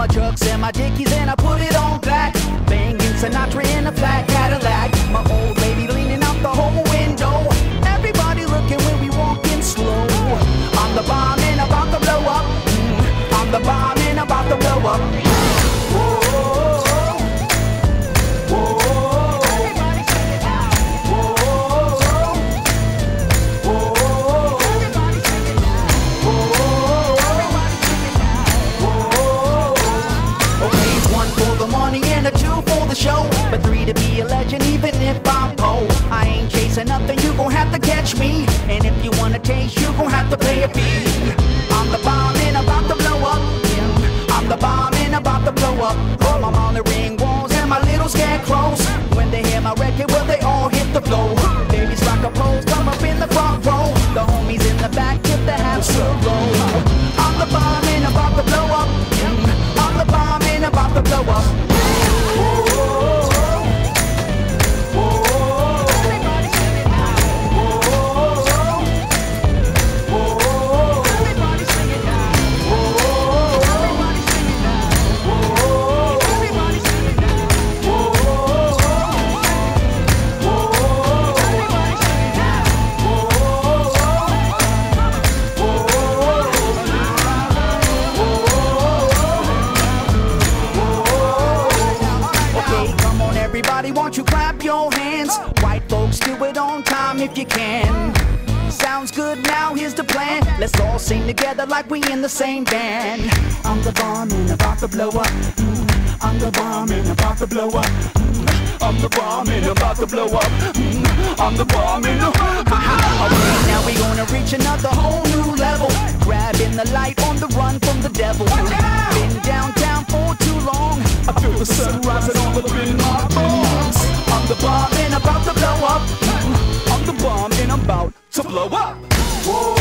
my Chucks and my dickies and I put it on black. Banging Sinatra in a flat the show. But three to be a legend, even if I'm poor. I ain't chasing nothing, you gon' have to catch me. And if you wanna taste, you gon' have to pay a fee. You can. Sounds good, now here's the plan. Let's all sing together like we in the same band. I'm the bomb and about to blow up. Mm, I'm the bomb and about to blow up. Mm, I'm the bomb and about to blow up. Mm, I'm the bomb and Okay, now we gonna reach another whole new level. Grabbing the light on the run from the devil. Been downtown for too long. I feel the sun rising all up in my bones. I'm the bomb and about to blow up about to blow up.